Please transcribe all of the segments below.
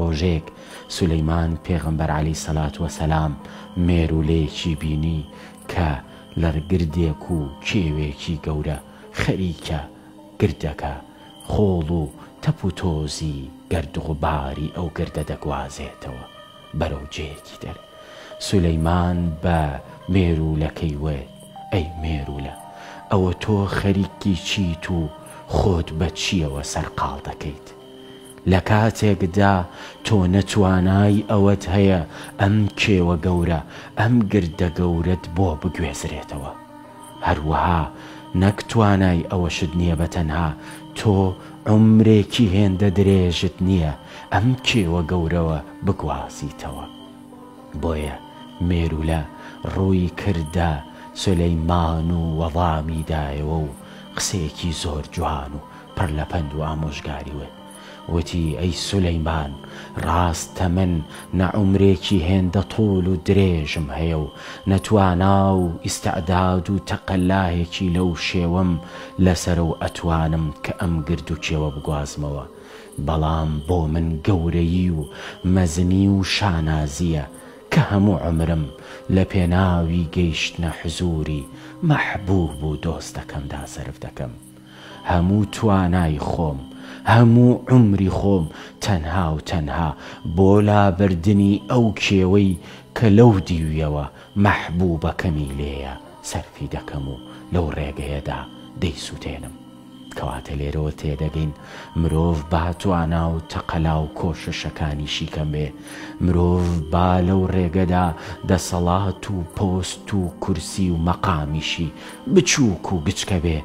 ڕۆژێک سولەیمان پێغەمبەر علی سەلات وەسەلام مێروولەیەکی بینی کە لەرگردێک و کێوێکی گەورە خەریکە گردەکە خۆڵ و تەپ و تۆزی گەرد غوباری ئەو گردە دەگوازێتەوە بەرەو جێیەکی تر سولەیمان بە مێروولەکەی وت ئەی مێروولە ئەوە تۆ خەریکی چیت و خۆت بە چییەوە سەرقاڵ دەکەیت؟ لە کاتێکدا تۆ نە توانای ئەوەت هەیە ئەم کێوە گەورە، ئەم گردە گەورەت بۆ بگوێزرێتەوە. هەروەها نەک توانای ئەوەشت نییە بە تەنها تۆ عومرێکی هێندە درێژت نییە ئەم کێوە گەورەوە بگوازیتەوە. بۆیە مێروولە ڕووی کردە سولەیمان و وەڵامی دایەوە و قسەیەکی زۆر جوان و پڕ لە پەند و ئامۆژگاری وت. وتی، ئەی سولەیمان، ڕاستە من نە عومرێکی هێندە تۆل و درێژم هەیە و نە توانا و ئیستعداد و تەقەلایەکی لەو شێوەم لەسەرە و ئەتوانم کە ئەم گرد و کێوە بگوازمەوە، بەڵام بۆ من گەورەیی و مەزنی و شانازییە کە هەموو عومرم لە پێناوی گەیشتنە حزووری مەحبووب و دۆستەکەمدا سەرف دەکەم. هەموو توانای خۆم، هەموو عومری خۆم تەنها و تەنها بۆ لابردنی ئەو کێوەی کە لەو دیویەوە مەحبوبەکەمی لێیە سەرفی دەکەم و لەو ڕێگەیەدا دەیسوتێنم. کەواتە لێرەوە تێدەگەین مرۆڤ با توانا و تەقەلا و کۆششەکانیشی کەم بێ، مرۆڤ با لەو ڕێگەدا دەسەڵات و پۆست و کورسی و مەقامیشی بچوک و گچکە بێ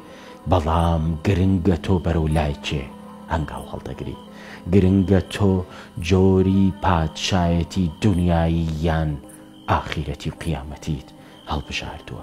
بەڵام گرنگە تۆ بەرەو لای کێ هەنگاو هەڵدەگری گرنگە تۆ جۆری پادشایەتی دونیایی یان ئاخیرەتی و قیامەتیت هەڵبژاردوە.